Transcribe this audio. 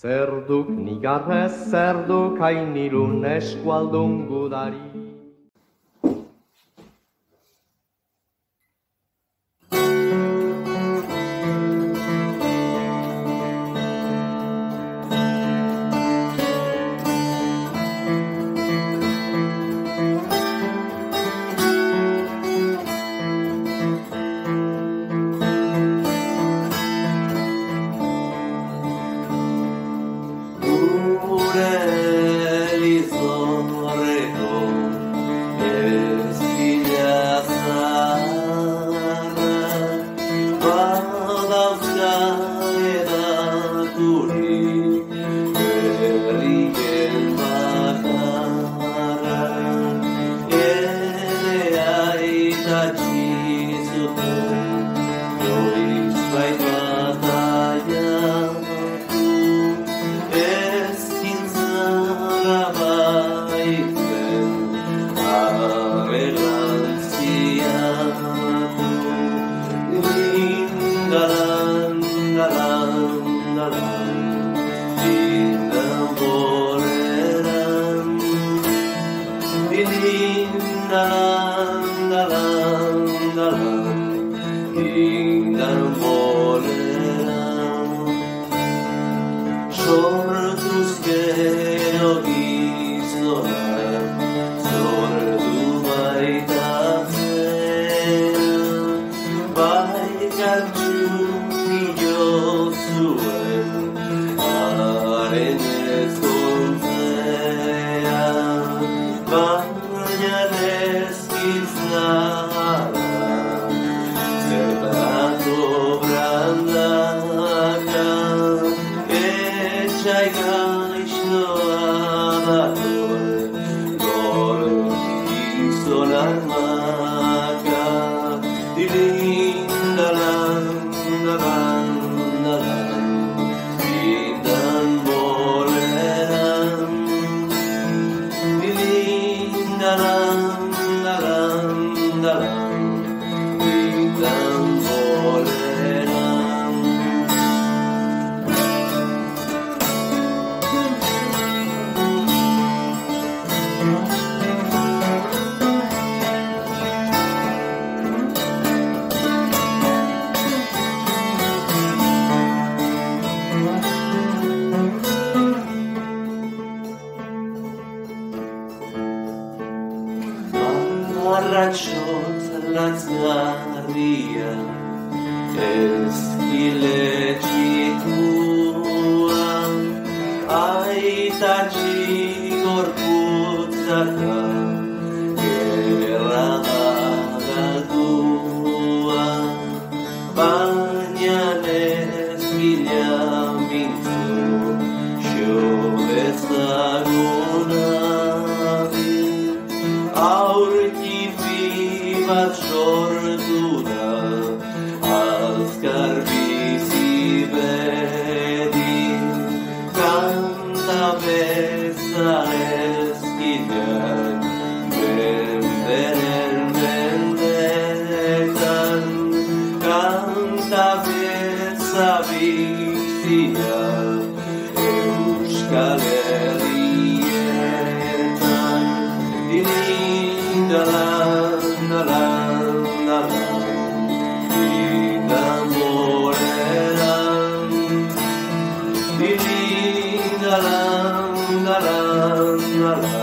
Zerduk nigarrez, zerduk hain ilun eskualdun gudari. believe in. arraccios la sgaria, eschilecita. much. Dili dalam dalam dalam